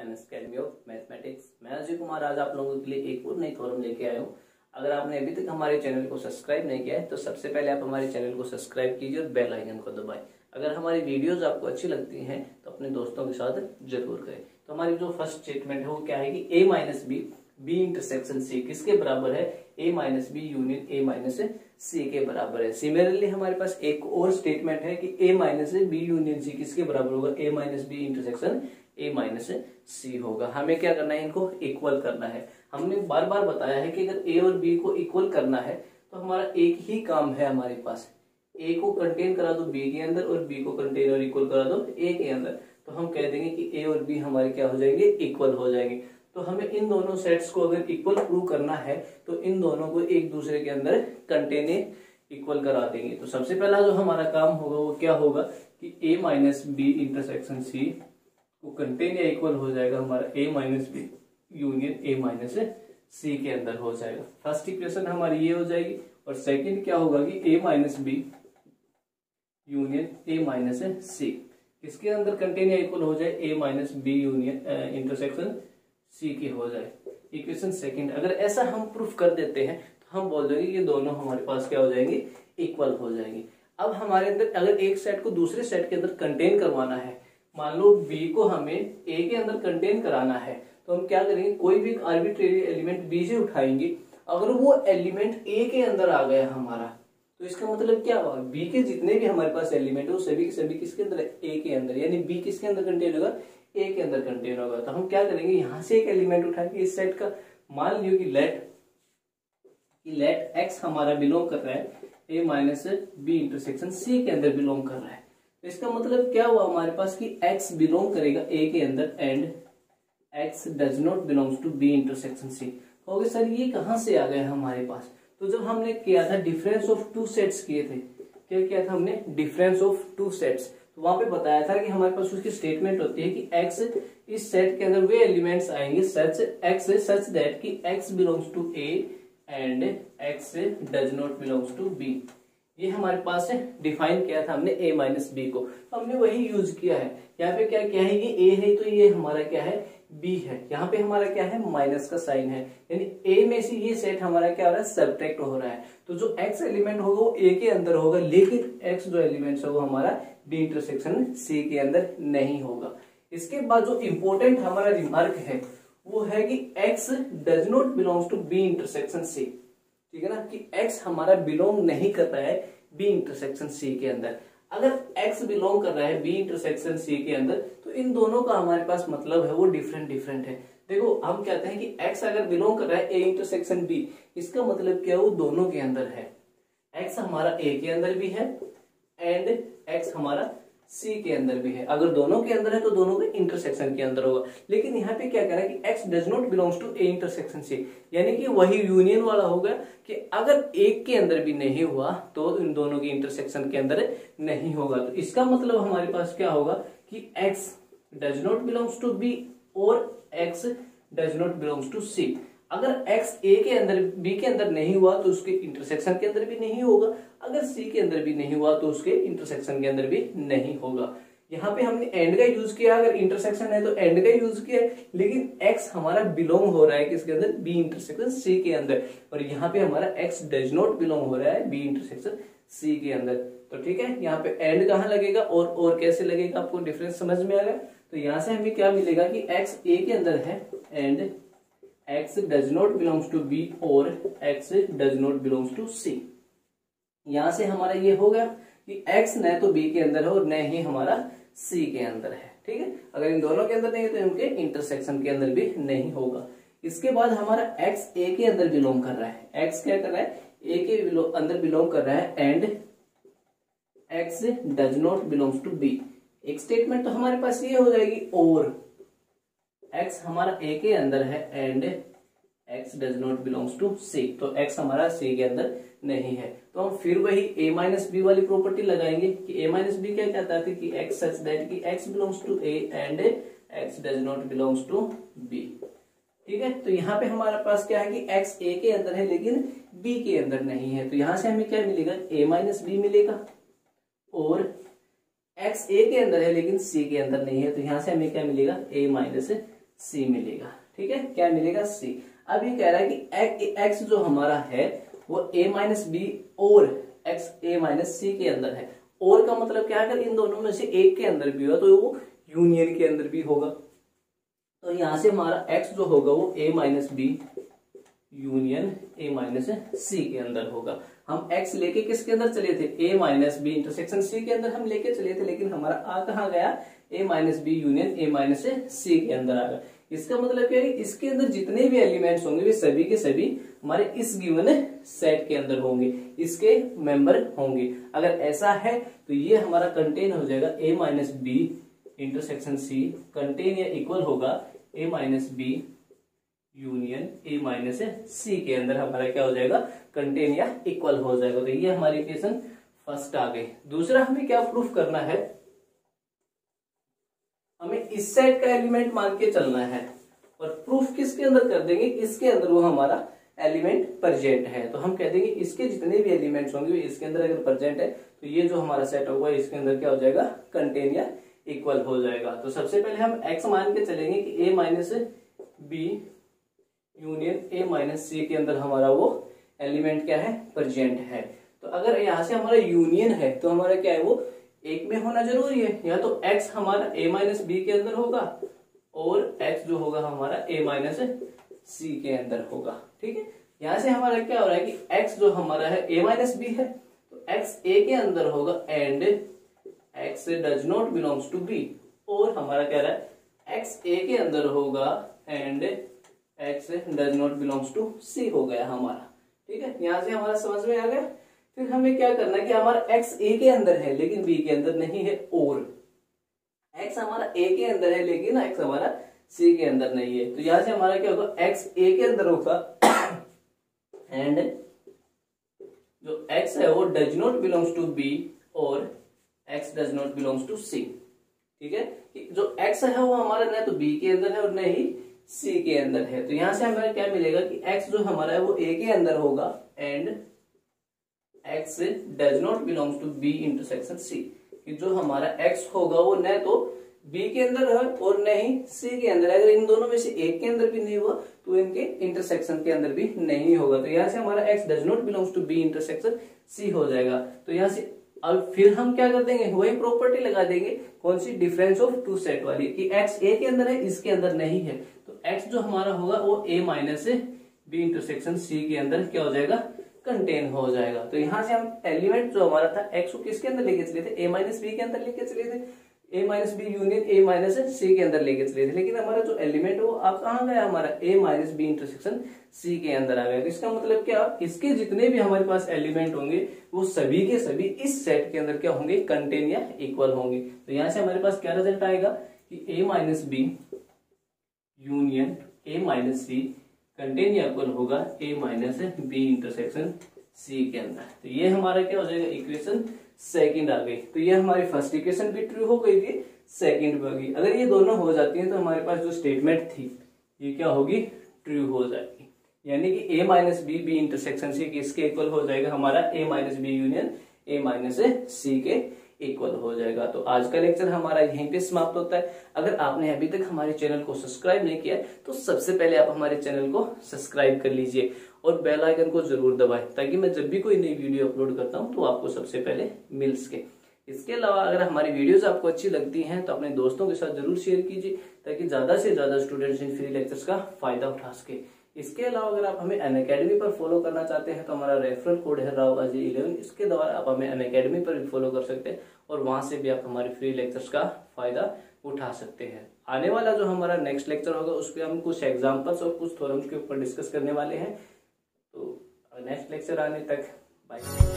N academy of mathematics. मैं अजय कुमार, आज आप लोगों के लिए एक और नई लेके आया हूँ। अगर आपने अभी तक हमारे चैनल को सब्सक्राइब नहीं किया है तो सबसे पहले आप हमारे चैनल को सब्सक्राइब कीजिए और बेल आइकन को दबाएँ। अगर हमारी वीडियोस आपको अच्छी लगती हैं तो अपने दोस्तों के साथ ज़रूर करें। तो हमारी जो फ़र्स्ट स्टेटमेंट है, वो क्या है कि a minus b b intersection c किसके बराबर है? A minus b union a minus c के बराबर है। सिमिलरली हमारे पास एक और स्टेटमेंट है कि a minus b union c किसके बराबर होगा? A minus b intersection a minus c होगा। हमें क्या करना है इनको इक्वल करना है। हमने बार बार बताया है कि अगर ए और बी को इक्वल करना है तो हमारा एक ही काम है हमारे पास। ए को कंटेन करा दो बी के अंदर और बी को कंटेन और इक्वल करा दो ए के अंदर। तो हम कह देंगे कि ए और बी हमारे क्या हो जाएँगे? इक्वल हो जाएँगे। तो हमें इन दोनों सेट्स को अगर इक्वल प्रूव करना है तो इन दोनों को एक दूसरे के अंदर कंटेन इक्वल करा देंगे। तो सबसे पहला जो हमारा काम होगा, वो क्या होगा? कि a minus b intersection c को कंटेन या इक्वल हो जाएगा हमारा a minus b union a minus c के अंदर हो जाएगा। फ़र्स्ट इक्वेशन हमारी ये हो जाएगी और सेकंड क्या होगा कि a minus b union a minus c इसके अंदर कंटेन या इक्वल हो जाए a minus b union intersection c की हो जाए। इक्वेशन सेकंड अगर ऐसा हम प्रूफ कर देते हैं तो हम बोल देंगे ये दोनों हमारे पास क्या हो जाएँगे इक्वल हो जाएँगे। अब हमारे अंदर अगर एक सेट को दूसरे सेट के अंदर कंटेन करवाना है मान लो बी को हमें ए के अंदर कंटेन कराना है तो हम क्या करेंगे? कोई भी आर्बिट्रेरी एलिमेंट बी से उठाएँगे। अगर वो एलिमेंट ए के अंदर आ गया हमारा तो इसका मतलब क्या हुआ बी के जितने भी हमारे पास एलिमेंट है, वो सभी सभी किसके अंदर ए के अंदर। यानी बी किसके अंदर कंटेन होगा? ए के अंदर कंटेन होगा। तो हम क्या करेंगे? यहाँ से एक एलिमेंट उठाएँगे इस सेट का। मान लियो कि लेट कि लेट एक्स हमारा बिलोंग कर रहा है। A minus b intersection c के अंदर बिलोंग कर रहा है। इसका मतलब क्या हुआ? हमारे पास कि एक्स बिलोंग करेगा ए के अंदर and x does not belongs to b intersection c okay sir, ये कहाँ से आ गया हमारे पास? तो जब हमने किया था डिफरेंस ऑफ़ टू सेट्स किए थे, क्या किया था हमने? डिफरेंस ऑफ़ टू सेट्स तो वहाँ पे बताया था कि हमारे पास उसकी स्टेटमेंट होती है कि x इस सेट के अंदर वे एलिमेंट्स आएँगे सच x सच दैट कि x belongs to a and x does not belongs to b. ये हमारे पास है डिफाइन किया था हमने a माइनस बी को। तो हमने वही यूज़ किया है। यहाँ पे क्या क्या है ये? A है तो ये हमारा क्या है? B है। यहाँ पे हमारा क्या है? माइनस का साइन है। यानी a में से ये सेट हमारा क्या हो रहा है? सब्ट्रैक्ट हो रहा है। तो जो x एलिमेंट होगा वो a के अंदर होगा, लेकिन x जो एलिमेंट है वो हमारा b इंटरसेक्शन c के अंदर नहीं होगा। इसके बाद जो इंपॉर्टेंट हमारा रिमार्क है, वो है कि x does not belongs to b intersection c ठीक है ना, कि x हमारा बिलोंग नहीं कर रहा है b इंटरसेक्शन c के अंदर। अगर x बिलोंग कर रहा है b इंटरसेक्शन c के अंदर तो इन दोनों का हमारे पास मतलब है वो डिफरेंट डिफरेंट है। देखो, हम कहते हैं कि x अगर बिलोंग कर रहा है a इंटरसेक्शन b, इसका मतलब क्या है? वो दोनों के अंदर है। X हमारा a के अंदर भी है एंड x हमारा c के अंदर भी है। अगर दोनों के अंदर है तो दोनों के इंटरसेक्शन के अंदर होगा। लेकिन यहाँ पे क्या कह रहा है कि x does not belongs to a intersection c यानी कि वही यूनियन वाला होगा कि अगर एक के अंदर भी नहीं हुआ तो इन दोनों के इंटरसेक्शन के अंदर नहीं होगा। तो इसका मतलब हमारे पास क्या होगा कि x does not belongs to b और x does not belongs to c अगर x a के अंदर, b के अंदर नहीं हुआ तो उसके इंटरसेक्शन के अंदर भी नहीं होगा। अगर c के अंदर भी नहीं हुआ तो उसके इंटरसेक्शन के अंदर भी नहीं होगा। यहाँ पे हमने एंड का यूज़ किया, अगर इंटरसेक्शन है तो एंड का यूज़ किया लेकिन x हमारा बिलोंग हो रहा है किसके अंदर? b इंटरसेक्शन c के अंदर। और यहाँ पे हमारा x डज नॉट बिलोंग हो रहा है b इंटरसेक्शन c के अंदर। तो ठीक है, यहाँ पे एंड कहाँ लगेगा और और कैसे लगेगा? आपको डिफरेंस समझ में आ गया तो यहाँ से हमें क्या मिलेगा कि x a के अंदर है and x does not belongs to b और x does not belongs to c. यहाँ से हमारा ये हो गया कि x न तो b के अंदर है और न ही हमारा c के अंदर है, ठीक है? अगर इन दोनों के अंदर नहीं है तो इनके इंटरसेक्शन के अंदर भी नहीं होगा। इसके बाद हमारा x a के अंदर बिलोंग कर रहा है। X क्या कर रहा है? A के अंदर बिलोंग कर रहा है and x does not belongs to b. एक स्टेटमेंट तो हमारे पास ये हो जाएगी और। X हमारा a के अंदर है and x does not belongs to c. तो x हमारा c के अंदर नहीं है। तो हम फिर वही a माइनस बी वाली प्रॉपर्टी लगाएँगे कि a माइनस बी क्या कहता है? कि x सच दैट कि x belongs to a and x does not belongs to b. ठीक है? तो यहाँ पे हमारे पास क्या है कि x a के अंदर है, लेकिन b के अंदर नहीं है। तो यहाँ से हमें क्या मिलेगा? A माइनस बी मिलेगा। और x a के अंदर है, लेकिन c के अंदर नहीं है। तो यहाँ से हमें क्या मिलेगा? A माइनस सी मिलेगा। ठीक है? क्या मिलेगा? सी अब ये कह रहा है कि एक्स जो हमारा है, वो ए माइनस बी और एक्स ए माइनस सी के अंदर है। और का मतलब क्या अगर इन दोनों में से एक के अंदर भी होगा तो वो यूनियन के अंदर भी होगा। तो यहाँ से हमारा एक्स जो होगा, वो a minus b union a minus c के अंदर होगा। हम एक्स लेके किसके अंदर चले थे? A minus b intersection c के अंदर हम लेके चले थे, लेकिन हमारा आ कहा गया? A minus b union, a minus a c के अंदर आ गया। इसका मतलब क्या है इसके अंदर जितने भी एलिमेंट्स होंगे, वे सभी के सभी हमारे इस गिवन सेट के अंदर होंगे, इसके मेंबर होंगे। अगर ऐसा है तो ये हमारा कंटेन हो जाएगा a minus b intersection c contain या इक्वल होगा a minus b union, a minus c के अंदर हमारा क्या हो जाएगा? कंटेन या इक्वल हो जाएगा। तो ये हमारी इक्वेशन फ़र्स्ट आ गई। दूसरा हमें क्या प्रूफ करना है? हमें इस सेट का एलिमेंट मान के चलना है। और प्रूफ किसके अंदर कर देंगे? इसके अंदर वो हमारा एलिमेंट प्रजेंट है। तो हम कह देंगे इसके जितने भी एलिमेंट्स होंगे इसके अंदर अगर प्रजेंट है तो ये जो हमारा सेट होगा, इसके अंदर क्या हो जाएगा? कंटेन या इक्वल हो जाएगा। तो सबसे पहले हम एक्स मान के चलेंगे कि a minus b union a minus c के अंदर हमारा वो एलिमेंट क्या है? प्रजेंट है। तो अगर यहाँ से हमारा यूनियन है तो हमारा क्या है वो? एक में होना ज़रूरी है। या तो x हमारा a माइनस बी के अंदर होगा और x जो होगा हमारा a माइनस सी के अंदर होगा। ठीक है? यहाँ से हमारा क्या हो रहा है कि x जो हमारा है a माइनस बी है। तो x a के अंदर होगा and x does not belongs to b और हमारा क्या रहा है? x a के अंदर होगा and x does not belongs to c हो गया हमारा। ठीक है? यहाँ से हमारा समझ में आ गया? फिर हमें क्या करना है कि हमारा x a के अंदर है, लेकिन b के अंदर नहीं है और। x हमारा a के अंदर है, लेकिन x हमारा c के अंदर नहीं है। तो यहाँ से हमारा क्या होगा? x a के अंदर होगा। एंड जो x है वो does not belongs to b और x does not belongs to c ठीक है? जो x है वो हमारा न तो b के अंदर है और न ही c के अंदर है। तो यहाँ से हमें क्या मिलेगा कि x जो हमारा है वो a के अंदर होगा। And x does not belongs to b intersection c. कि जो हमारा x होगा वो न तो b के अंदर है और न ही c के अंदर अगर इन दोनों में से एक के अंदर भी नहीं हुआ तो इनके इंटरसेक्शन के अंदर भी नहीं होगा। तो यहाँ से हमारा x does not belongs to b intersection c हो जाएगा। तो यहाँ से अब फिर हम क्या कर देंगे? वही प्रॉपर्टी लगा देंगे। कौन सी? डिफरेंस ऑफ़ टू सेट वाली। कि x a के अंदर है, इसके अंदर नहीं है। तो x जो हमारा होगा, वो a minus b intersection c के अंदर क्या हो जाएगा? कंटेन हो जाएगा। तो यहाँ से हम एलिमेंट जो हमारा था एक्स को किसके अंदर लेके चले थे? ए माइनस बी के अंदर लेके चले थे। A minus b union a minus c के अंदर लेके चले थे। लेकिन हमारा जो एलिमेंट वो आप कहा गया? हमारा a minus b intersection c के अंदर आ गया। तो इसका मतलब क्या? इसके जितने भी हमारे पास एलिमेंट होंगे, वो सभी के सभी इस सेट के अंदर क्या होंगे? कंटेन या इक्वल होंगे। तो यहाँ से हमारे पास क्या रिज़ल्ट आएगा? कि a minus b union a minus c contain या इक्वल होगा a minus b intersection c के अंदर। तो ये हमारा क्या हो जाएगा? इक्वेशन सेकंड आ गई। तो ये हमारी फ़र्स्ट इक्वेशन भी ट्रू हो गई थी सेकंड भी होगी अगर ये दोनों हो जाती हैं तो हमारे पास जो स्टेटमेंट थी, ये क्या होगी? ट्रू हो जाएगी। यानी कि a minus b b intersection c किसके इक्वल हो जाएगा? हमारा a minus b union a minus c के इक्वल हो जाएगा। तो आज का लेक्चर हमारा यहीं पे समाप्त होता है। अगर आपने अभी तक हमारे चैनल को सब्सक्राइब नहीं किया तो सबसे पहले आप हमारे चैनल को सब्सक्राइब कर लीजिए और बेल आइकन को ज़रूर दबाएँ, ताकि मैं जब भी कोई नई वीडियो अपलोड करता हूँ तो आपको सबसे पहले मिल सके। इसके अलावा अगर हमारी वीडियोस आपको अच्छी लगती हैं तो अपने दोस्तों के साथ ज़रूर शेयर कीजिए, ताकि ज़्यादा से ज़्यादा स्टूडेंट्स इन फ्री लेक्चर्स का फ़ायदा उठा सके। इसके अलावा अगर आप हमें अकेडमी पर फॉलो करना चाहते हैं तो हमारा रेफरल कोड है राव अजय इलेवन इसके द्वारा आप हमें अकेडमी पर भी फॉलो कर सकते हैं और वहाँ से भी आप हमारे फ्री लेक्चर्स का फ़ायदा उठा सकते हैं। आने वाला जो हमारा नेक्स्ट लेक्चर होगा, उस पर हम कुछ एग्जाम्पल्स और कुछ थोरम्स के ऊपर डिस्कस करने वाले हैं। तो नेक्स्ट लेक्चर आने तक बाय